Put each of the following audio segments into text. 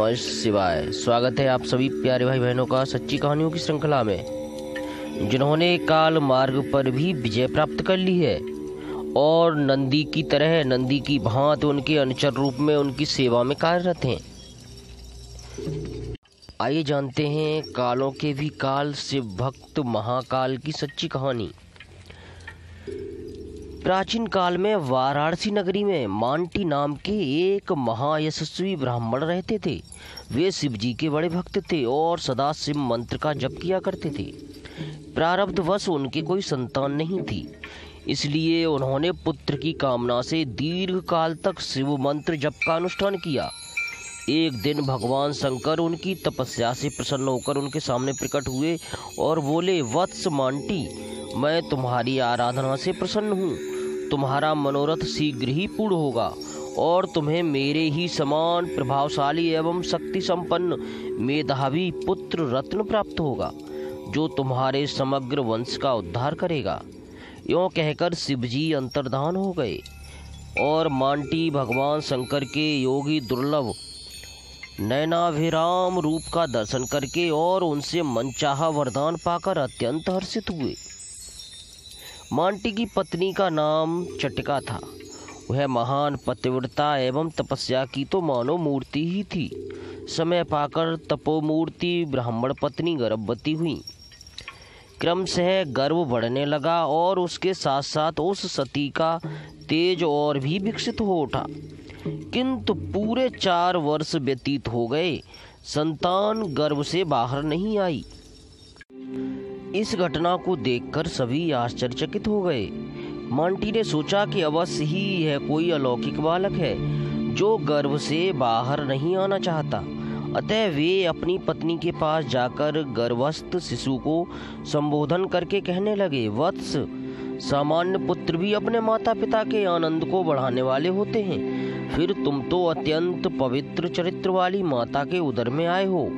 नमः शिवाय। स्वागत है आप सभी प्यारे भाई बहनों का सच्ची कहानियों की श्रृंखला में, जिन्होंने काल मार्ग पर भी विजय प्राप्त कर ली है। और नंदी की तरह नंदी की भांति उनके अनुचर रूप में उनकी सेवा में कार्यरत हैं। आइए जानते हैं कालों के भी काल शिव भक्त महाकाल की सच्ची कहानी। प्राचीन काल में वाराणसी नगरी में मांटी नाम के एक महायशस्वी ब्राह्मण रहते थे। वे शिव जी के बड़े भक्त थे और सदा शिव मंत्र का जप किया करते थे। प्रारब्धवश उनके कोई संतान नहीं थी। इसलिए उन्होंने पुत्र की कामना से दीर्घ काल तक शिव मंत्र जप का अनुष्ठान किया। एक दिन भगवान शंकर उनकी तपस्या से प्रसन्न होकर उनके सामने प्रकट हुए और बोले, वत्स मांटी, मैं तुम्हारी आराधना से प्रसन्न हूँ। तुम्हारा मनोरथ शीघ्र ही पूर्ण होगा और तुम्हें मेरे ही समान प्रभावशाली एवं शक्ति संपन्न मेधावी पुत्र रत्न प्राप्त होगा, जो तुम्हारे समग्र वंश का उद्धार करेगा। यों कहकर शिवजी अंतर्धान हो गए और मांटी भगवान शंकर के योगी दुर्लभ नैनाभिराम रूप का दर्शन करके और उनसे मनचाहा वरदान पाकर अत्यंत हर्षित हुए। मांटी की पत्नी का नाम चटिका था। वह महान पतिव्रता एवं तपस्या की तो मानो मूर्ति ही थी। समय पाकर तपोमूर्ति ब्राह्मण पत्नी गर्भवती हुई। क्रमशः गर्व बढ़ने लगा और उसके साथ साथ उस सती का तेज और भी विकसित हो उठा। किंतु पूरे चार वर्ष व्यतीत हो गए। संतान गर्भ से बाहर नहीं आई। इस घटना को देखकर सभी आश्चर्यचकित हो गए। मांटी ने सोचा कि अवश्य ही यह कोई अलौकिक बालक है, जो गर्भ से बाहर नहीं आना चाहता। अतः वे अपनी पत्नी के पास जाकर गर्भस्थ शिशु को संबोधन करके कहने लगे, वत्स, सामान्य पुत्र भी अपने माता पिता के आनंद को बढ़ाने वाले होते हैं। फिर तुम तो अत्यंत पवित्र चरित्र वाली माता के उदर में आए हो,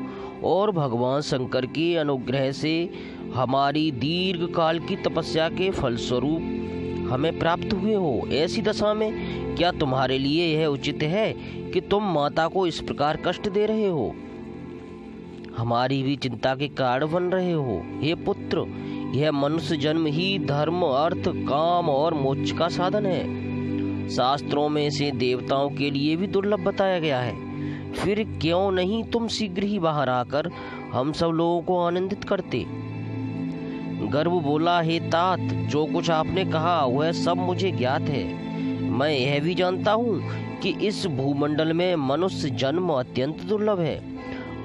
और भगवान शंकर के अनुग्रह से हमारी दीर्घ काल की तपस्या के फलस्वरूप हमें प्राप्त हुए हो। ऐसी दशा में क्या तुम्हारे लिए यह उचित है कि तुम माता को इस प्रकार कष्ट दे रहे हो? हमारी भी चिंता के कारण बन रहे हो। हे पुत्र, यह मनुष्य जन्म ही धर्म, अर्थ, काम और मोक्ष का साधन है। शास्त्रों में से देवताओं के लिए भी दुर्लभ बताया गया है। फिर क्यों नहीं तुम शीघ्र ही बाहर आकर हम सब लोगों को आनंदित करते? गर्व बोला, हे तात, जो कुछ आपने कहा, वह सब मुझे ज्ञात है। मैं यह भी जानता हूँ कि इस भूमंडल में मनुष्य जन्म अत्यंत दुर्लभ है।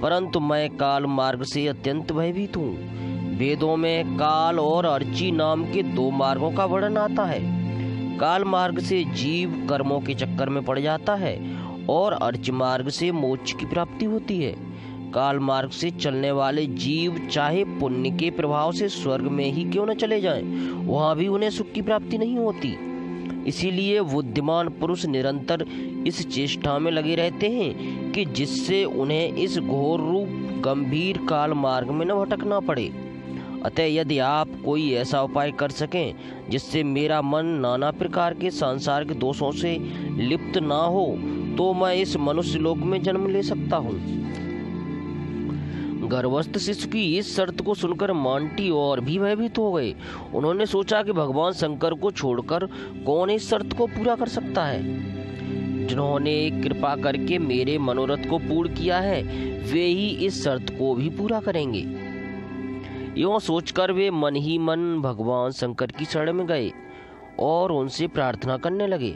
परंतु मैं काल मार्ग से अत्यंत भयभीत हूँ। वेदों में काल और अर्ची नाम के दो मार्गों का वर्णन आता है। काल मार्ग से जीव कर्मों के चक्कर में पड़ जाता है और अर्च मार्ग से मोक्ष की प्राप्ति होती है। काल मार्ग से चलने वाले जीव चाहे पुण्य के प्रभाव से स्वर्ग में ही क्यों न चले जाएँ, वहाँ भी उन्हें सुख की प्राप्ति नहीं होती। इसीलिए बुद्धिमान पुरुष निरंतर इस चेष्टा में लगे रहते हैं कि जिससे उन्हें इस घोर रूप गंभीर काल मार्ग में न भटकना पड़े। अतः यदि आप कोई ऐसा उपाय कर सकें, जिससे मेरा मन नाना प्रकार के सांसारिक दोषों से लिप्त ना हो तो मैं इस मनुष्य लोक में जन्म ले सकता हूँ। गर्भस्थ शिशु की इस शर्त को सुनकर मांटी और भी भयभीत हो गए। उन्होंने सोचा कि भगवान शंकर को छोड़कर कौन इस शर्त को पूरा कर सकता है? जिन्होंने कृपा करके मेरे मनोरथ को पूर्ण किया है, वे ही इस शर्त को भी पूरा करेंगे। यों सोचकर वे मन ही मन भगवान शंकर की शरण में गए और उनसे प्रार्थना करने लगे।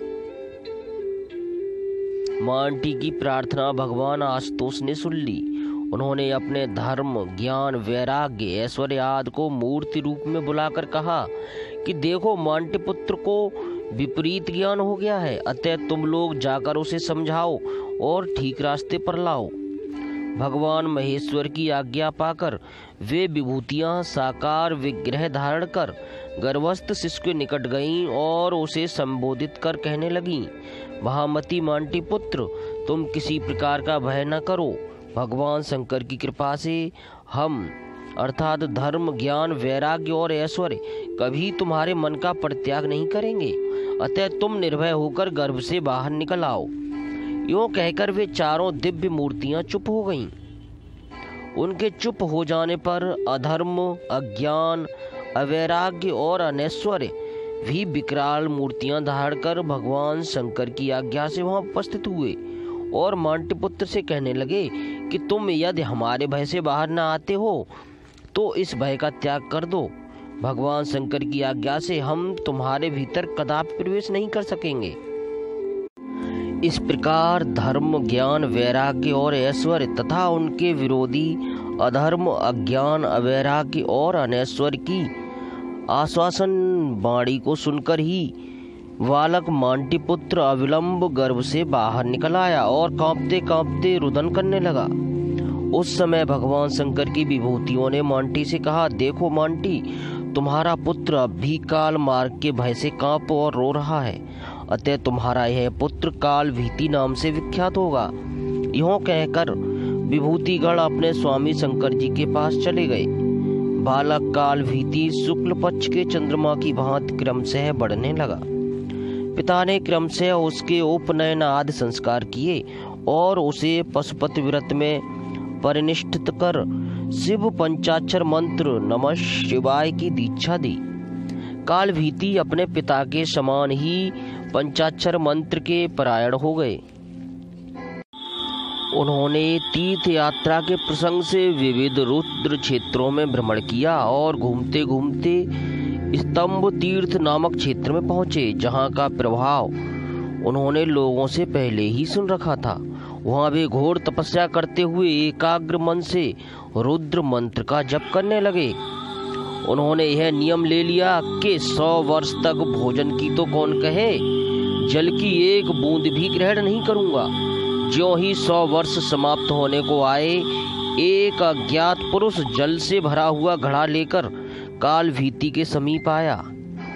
मांटी की प्रार्थना भगवान आशुतोष ने सुन ली। उन्होंने अपने धर्म, ज्ञान, वैराग्य, ऐश्वर्य आदि को मूर्ति रूप में बुलाकर कहा कि देखो मांटी पुत्र को विपरीत ज्ञान हो गया है। अतः तुम लोग जाकर उसे समझाओ और ठीक रास्ते पर लाओ। भगवान महेश्वर की आज्ञा पाकर वे विभूतियाँ साकार विग्रह धारण कर गर्भस्थ शिशु के निकट गईं और उसे संबोधित कर कहने लगीं, महामती मांटी पुत्र, तुम किसी प्रकार का भय न करो। भगवान शंकर की कृपा से हम, अर्थात धर्म, ज्ञान, वैराग्य और ऐश्वर्य, कभी तुम्हारे मन का परित्याग नहीं करेंगे। अतः तुम निर्भय होकर गर्भ से बाहर निकल आओ। यूँ कहकर वे चारों दिव्य मूर्तियाँ चुप हो गईं। उनके चुप हो जाने पर अधर्म, अज्ञान, अवैराग्य और अनैश्वर्य भी विकराल मूर्तियाँ धारण कर भगवान शंकर की आज्ञा से वहाँ उपस्थित हुए और मांटिपुत्र से कहने लगे कि तुम यदि हमारे भय से बाहर न आते हो तो इस भय का त्याग कर दो भगवान शंकर की आज्ञा से हम तुम्हारे भीतर कदापि प्रवेश नहीं कर सकेंगे इस प्रकार धर्म, ज्ञान, वैराग्य और ऐश्वर्य तथा उनके विरोधी अधर्म, अज्ञान, अवैराग्य और अनैश्वर्य की आश्वासन बाणी को सुनकर ही बालक मांटिपुत्र अविलंब गर्भ से बाहर निकल आया और कांपते कांपते रुदन करने लगा। उस समय भगवान शंकर की विभूतियों ने मांटी से कहा, देखो मांटी, तुम्हारा पुत्र अब भी काल मार्ग के भय से काँप और रो रहा है। अतः तुम्हारा यह पुत्र काल भीति नाम से विख्यात होगा। यो कहकर विभूतिगढ़ अपने स्वामी शंकर जी के पास चले गए। बालक काल भीति शुक्ल पक्ष के चंद्रमा की भांति से बढ़ने लगा। पिता ने क्रम से उसके उपनयन आदि संस्कार किए और उसे पशुपति व्रत में परिनिष्ठित कर शिव पंचाक्षर मंत्र नमः शिवाय की दीक्षा दी। काल भीति अपने पिता के समान ही पंचाक्षर मंत्र के परायण हो गए। उन्होंने तीर्थ यात्रा के प्रसंग से विविध रुद्र क्षेत्रों में भ्रमण किया और घूमते घूमते स्तंभ तीर्थ नामक क्षेत्र में पहुँचे, जहाँ का प्रभाव उन्होंने लोगों से पहले ही सुन रखा था। वहाँ वे घोर तपस्या करते हुए एकाग्र मन से रुद्र मंत्र का जप करने लगे। उन्होंने यह नियम ले लिया कि सौ वर्ष तक भोजन की तो कौन कहे? जल की एक बूंद भी ग्रहण नहीं करूँगा। ज्यो ही सौ वर्ष समाप्त होने को आए, एक अज्ञात पुरुष जल से भरा हुआ घड़ा लेकर काल भीति के समीप आया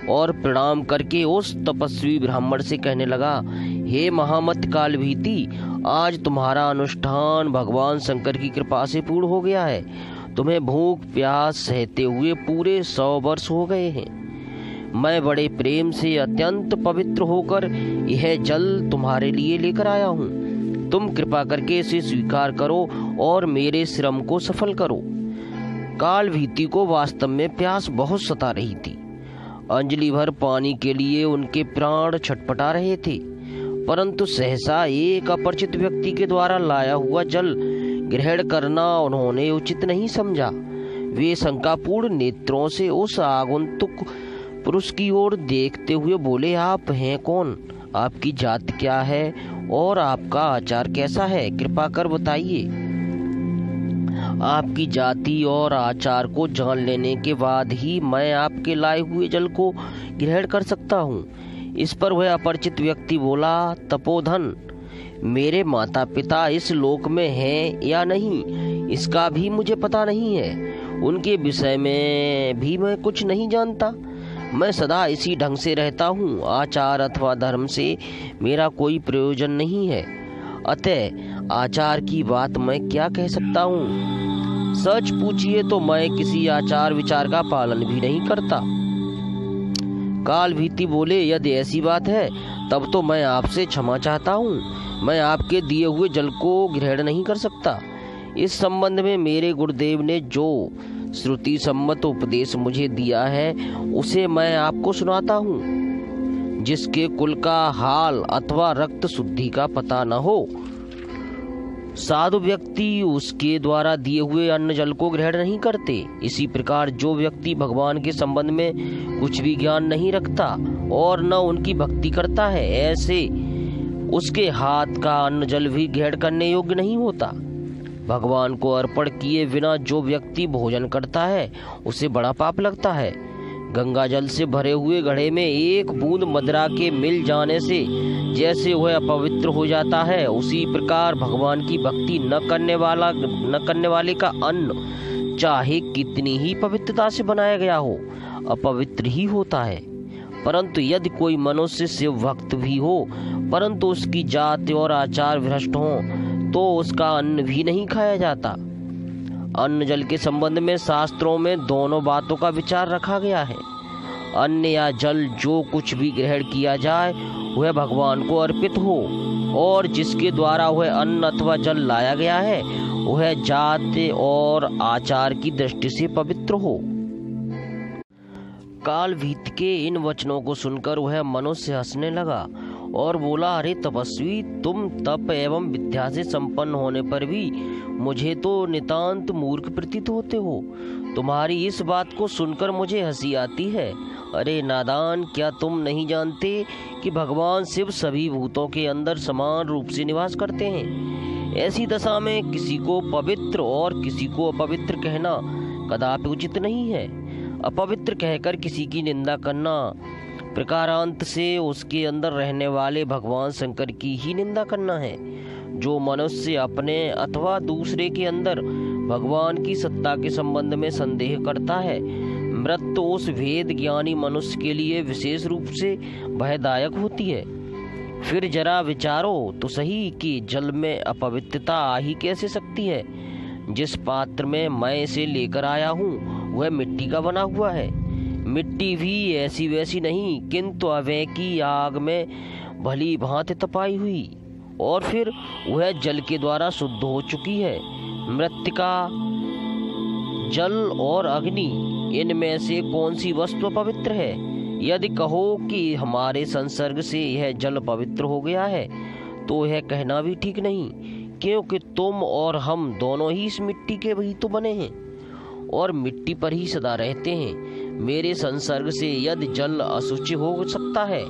और प्रणाम करके उस तपस्वी ब्राह्मण से कहने लगा, हे महामत काल भीति आज तुम्हारा अनुष्ठान भगवान शंकर की कृपा से पूर्ण हो गया है। तुम्हें भूख प्यास सहते हुए पूरे सौ वर्ष हो गए हैं। मैं बड़े प्रेम से अत्यंत पवित्र होकर यह जल तुम्हारे लिए लेकर आया हूँ। तुम कृपा करके इसे स्वीकार करो और मेरे श्रम को सफल करो। काल भीति को वास्तव में प्यास बहुत सता रही थी। अंजलि भर पानी के लिए उनके प्राण छटपटा रहे थे, परंतु सहसा एक अपरिचित व्यक्ति के द्वारा लाया हुआ जल ग्रहण करना उन्होंने उचित नहीं समझा। वे शंकापूर्ण नेत्रों से उस आगंतुक पुरुष की ओर देखते हुए बोले, आप हैं कौन? आपकी जात क्या है? और आपका आचार कैसा है? कृपा कर बताइए। आपकी जाति और आचार को जान लेने के बाद ही मैं आपके लाए हुए जल को ग्रहण कर सकता हूँ। इस पर वह अपरिचित व्यक्ति बोला, तपोधन मेरे माता पिता इस लोक में हैं या नहीं, इसका भी मुझे पता नहीं है। उनके विषय में भी मैं कुछ नहीं जानता। मैं सदा इसी ढंग से रहता हूँ, आचार अथवा धर्म से मेरा कोई प्रयोजन नहीं है। अतः आचार की बात मैं क्या कह सकता हूँ? सच पूछिए तो मैं किसी आचार विचार का पालन भी नहीं करता। काल भीति बोले, यदि ऐसी बात है, तब तो मैं आपसे क्षमा चाहता हूँ। मैं आपके दिए हुए जल को ग्रहण नहीं कर सकता। इस संबंध में मेरे गुरुदेव ने जो श्रुति सम्मत उपदेश मुझे दिया है, उसे मैं आपको सुनाता हूँ। जिसके कुल का हाल अथवा रक्त शुद्धि का पता न हो साधु व्यक्ति उसके द्वारा दिए हुए अन्न जल को ग्रहण नहीं करते। इसी प्रकार जो व्यक्ति भगवान के संबंध में कुछ भी ज्ञान नहीं रखता और न उनकी भक्ति करता है, ऐसे उसके हाथ का अन्न जल भी ग्रहण करने योग्य नहीं होता। भगवान को अर्पण किए बिना जो व्यक्ति भोजन करता है, उसे बड़ा पाप लगता है। गंगा जल से भरे हुए घड़े में एक बूंद मदरा के मिल जाने से जैसे वह अपवित्र हो जाता है, उसी प्रकार भगवान की भक्ति न करने वाला, न करने वाले का अन्न चाहे कितनी ही पवित्रता से बनाया गया हो, अपवित्र ही होता है। परंतु यदि कोई मनुष्य शिव भक्त भी हो, परंतु उसकी जाति और आचार भ्रष्ट हो तो उसका अन्न भी नहीं खाया जाता। अन्न जल के संबंध में शास्त्रों में दोनों बातों का विचार रखा गया है। अन्न या जल जो कुछ भी ग्रहण किया जाए, वह भगवान को अर्पित हो, और जिसके द्वारा वह अन्न अथवा जल लाया गया है, वह जात और आचार की दृष्टि से पवित्र हो। काल भीत के इन वचनों को सुनकर वह मनुष्य हंसने लगा और बोला, अरे तपस्वी, तुम तप एवं विद्या से संपन्न होने पर भी मुझे तो नितांत मूर्ख प्रतीत होते हो। तुम्हारी इस बात को सुनकर मुझे हँसी आती है। अरे नादान, क्या तुम नहीं जानते कि भगवान शिव सभी भूतों के अंदर समान रूप से निवास करते हैं? ऐसी दशा में किसी को पवित्र और किसी को अपवित्र कहना कदापि उचित नहीं है। अपवित्र कहकर किसी की निंदा करना प्रकारांत से उसके अंदर रहने वाले भगवान शंकर की ही निंदा करना है। जो मनुष्य अपने अथवा दूसरे के अंदर भगवान की सत्ता के संबंध में संदेह करता है मृत्यु उस भेद ज्ञानी मनुष्य के लिए विशेष रूप से भयदायक होती है। फिर जरा विचारो तो सही कि जल में अपवित्रता आ ही कैसे सकती है? जिस पात्र में मैं इसे लेकर आया हूँ, वह मिट्टी का बना हुआ है। मिट्टी भी ऐसी वैसी नहीं, किंतु अवय की आग में भली भांति तपाई हुई, और फिर वह जल के द्वारा शुद्ध हो चुकी है। मृतिका, जल और अग्नि, इनमें से कौन सी वस्तु पवित्र है? यदि कहो कि हमारे संसर्ग से यह जल पवित्र हो गया है तो यह कहना भी ठीक नहीं, क्योंकि तुम और हम दोनों ही इस मिट्टी के वही तो बने हैं, और मिट्टी पर ही सदा रहते हैं। मेरे संसर्ग से यदि जल अशुचि हो सकता है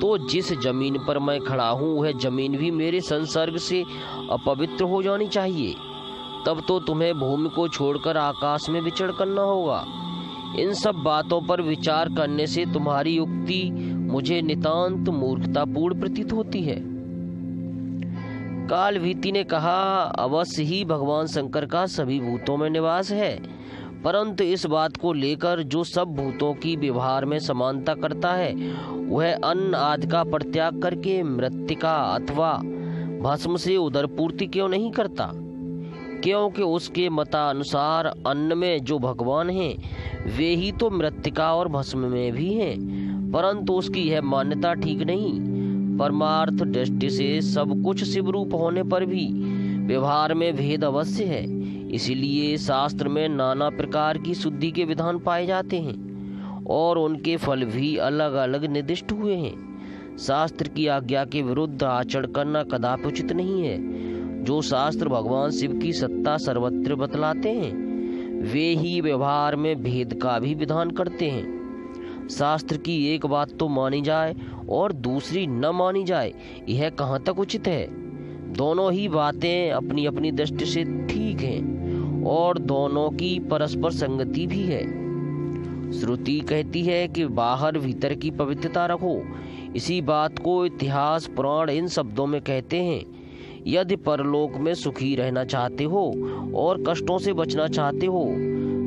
तो जिस ज़मीन पर मैं खड़ा हूँ, वह ज़मीन भी मेरे संसर्ग से अपवित्र हो जानी चाहिए। तब तो तुम्हें भूमि को छोड़कर आकाश में विचरण करना होगा। इन सब बातों पर विचार करने से तुम्हारी युक्ति मुझे नितांत मूर्खतापूर्ण प्रतीत होती है। काल भीति ने कहा, अवश्य ही भगवान शंकर का सभी भूतों में निवास है। परंतु इस बात को लेकर जो सब भूतों की व्यवहार में समानता करता है, वह अन्न आदि का परित्याग करके मृतिका अथवा भस्म से उदर पूर्ति क्यों नहीं करता? क्योंकि उसके मतानुसार अन्न में जो भगवान हैं, वे ही तो मृतिका और भस्म में भी हैं, परंतु उसकी यह मान्यता ठीक नहीं। परमार्थ दृष्टि से सब कुछ शिव रूप होने पर भी व्यवहार में भेद अवश्य है। इसीलिए शास्त्र में नाना प्रकार की शुद्धि के विधान पाए जाते हैं, और उनके फल भी अलग अलग निर्दिष्ट हुए हैं। शास्त्र की आज्ञा के विरुद्ध आचरण करना कदापि उचित नहीं है। जो शास्त्र भगवान शिव की सत्ता सर्वत्र बतलाते हैं, वे ही व्यवहार में भेद का भी विधान करते हैं। शास्त्र की एक बात तो मानी जाए और दूसरी न मानी जाए, यह कहाँ तक उचित है? दोनों ही बातें अपनी अपनी दृष्टि से ठीक हैं। और दोनों की परस्पर संगति भी है। श्रुति कहती है कि बाहर भीतर की पवित्रता रखो। इसी बात को इतिहास पुराण इन शब्दों में कहते हैं। यदि परलोक में सुखी रहना चाहते हो और कष्टों से बचना चाहते हो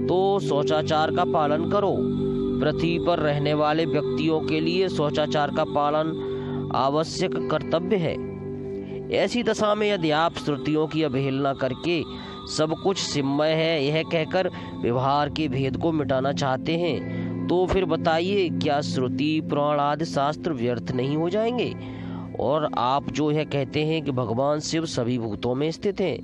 तो शौचाचार का पालन करो। पृथ्वी पर रहने वाले व्यक्तियों के लिए शौचाचार का पालन आवश्यक कर्तव्य है। ऐसी दशा में यदि आप श्रुतियों की अवहेलना करके सब कुछ सिमय है। यह कहकर व्यवहार के भेद को मिटाना चाहते हैं। तो फिर बताइए, क्या श्रुति, पुराण आदि शास्त्र व्यर्थ नहीं हो जाएँगे? और आप जो यह कहते हैं कि भगवान शिव सभी भूतों में स्थित हैं,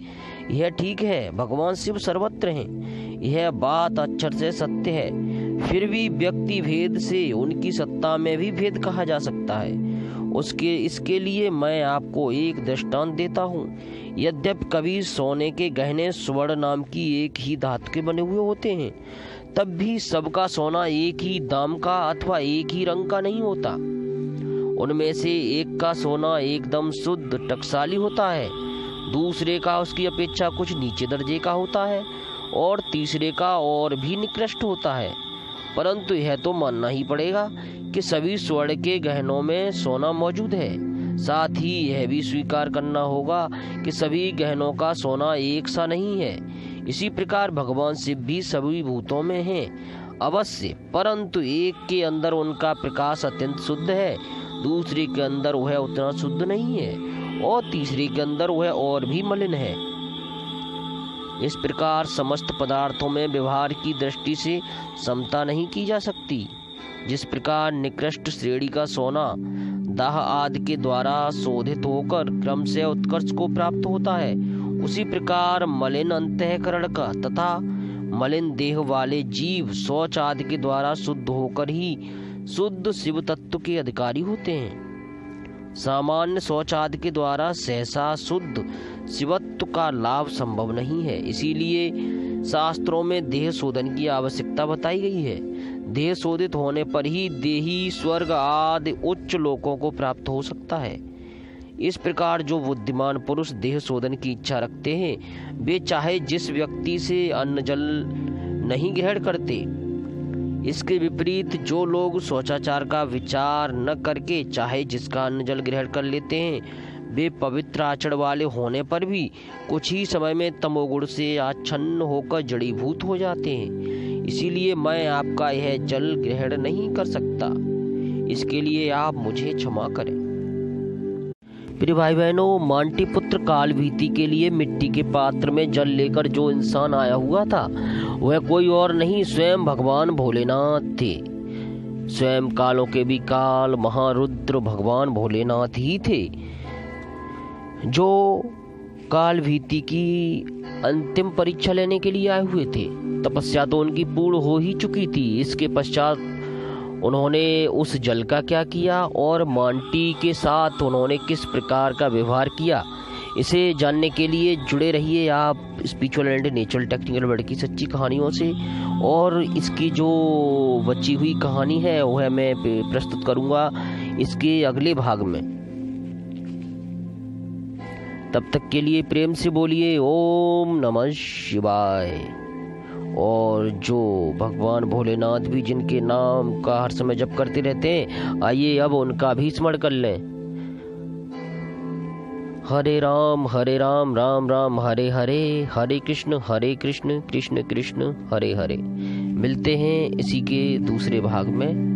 यह ठीक है, भगवान शिव सर्वत्र हैं। यह बात अक्षर से सत्य है। फिर भी व्यक्ति भेद से उनकी सत्ता में भी भेद कहा जा सकता है। उसके, इसके लिए मैं आपको एक दृष्टांत देता हूँ। यद्यपि कभी सोने के गहने स्वर्ण नाम की एक ही धातु के बने हुए होते हैं, तब भी सबका सोना एक ही दाम का अथवा एक ही रंग का नहीं होता। उनमें से एक का सोना एकदम शुद्ध, टकसाली होता है। दूसरे का उसकी अपेक्षा कुछ नीचे दर्जे का होता है, और तीसरे का और भी निकृष्ट होता है। परंतु यह तो मानना ही पड़ेगा कि सभी स्वर्ण के गहनों में सोना मौजूद है। साथ ही यह भी स्वीकार करना होगा कि सभी गहनों का सोना एक सा नहीं है। इसी प्रकार भगवान शिव भी सभी भूतों में हैं। अवश्य, परंतु एक के अंदर उनका प्रकाश अत्यंत शुद्ध है। दूसरे के अंदर वह उतना शुद्ध नहीं है और तीसरे के अंदर वह और भी मलिन है। इस प्रकार समस्त पदार्थों में व्यवहार की दृष्टि से समता नहीं की जा सकती। जिस प्रकार निकृष्ट श्रेणी का सोना दाह आदि के द्वारा शोधित होकर क्रम से उत्कर्ष को प्राप्त होता है, उसी प्रकार मलिन अंतकरण का तथा मलिन देह वाले जीव शौच आदि के द्वारा शुद्ध होकर ही शुद्ध शिव तत्व के अधिकारी होते हैं। सामान्य शौच आदि के द्वारा सहसा शुद्ध शिवत्व का लाभ संभव नहीं है, इसीलिए शास्त्रों में देह शोधन की आवश्यकता बताई गई है। देह शोधित होने पर ही देही, स्वर्ग आदि उच्च लोकों को प्राप्त हो सकता है। इस प्रकार जो बुद्धिमान पुरुष देह शोधन की इच्छा रखते हैं, वे चाहे जिस व्यक्ति से अन्न जल नहीं ग्रहण करते, इसके विपरीत जो लोग शौचाचार का विचार न करके चाहे जिसका अन्न जल ग्रहण कर लेते हैं, वे पवित्र आचरण वाले होने पर भी कुछ ही समय में तमोगुण से आच्छन्न होकर जड़ीभूत हो जाते हैं। इसीलिए मैं आपका यह जल ग्रहण नहीं कर सकता। इसके लिए आप मुझे क्षमा करें। प्रिय भाई बहनों मांटी पुत्र काल भीति के लिए मिट्टी के पात्र में जल लेकर जो इंसान आया हुआ था, वह कोई और नहीं, स्वयं भगवान भोलेनाथ थे। स्वयं कालों के भी काल महारुद्र भगवान भोलेनाथ ही थे, जो काल भीति की अंतिम परीक्षा लेने के लिए आए हुए थे। तपस्या तो उनकी पूर्ण हो ही चुकी थी। इसके पश्चात उन्होंने उस जल का क्या किया और मांटी के साथ उन्होंने किस प्रकार का व्यवहार किया? इसे जानने के लिए जुड़े रहिए आप spiritual and natural technical word की सच्ची कहानियों से। और इसकी जो बची हुई कहानी है, वह मैं प्रस्तुत करूँगा इसके अगले भाग में। तब तक के लिए प्रेम से बोलिए, ओम नमः शिवाय। और जो भगवान भोलेनाथ भी जिनके नाम का हर समय जप करते रहते हैं, आइए अब उनका भी स्मरण कर लें। हरे राम हरे राम राम राम, हरे हरे हरे कृष्ण हरे कृष्ण कृष्ण कृष्ण, हरे हरे। मिलते हैं इसी के दूसरे भाग में।